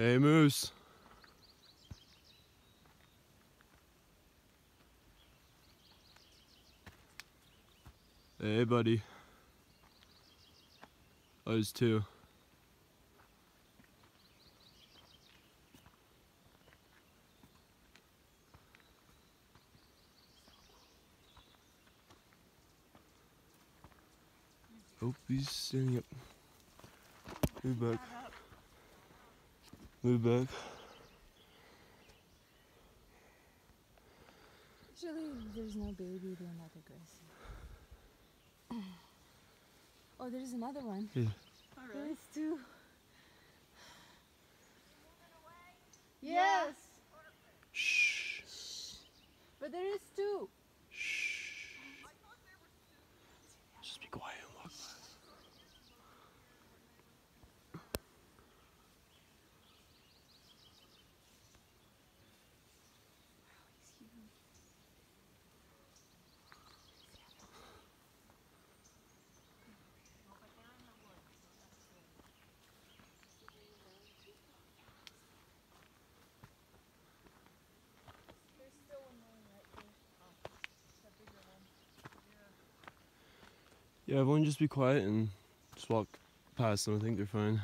Hey, Moose. Hey, buddy. Us too. Oh, he's standing up. Move back. Move back. Usually, there's no baby, they're not aggressive. Oh, there's another one. Yeah. Oh, There really? is two. Yes, Shh. but there is two. Yeah, everyone just be quiet and just walk past them. I think they're fine.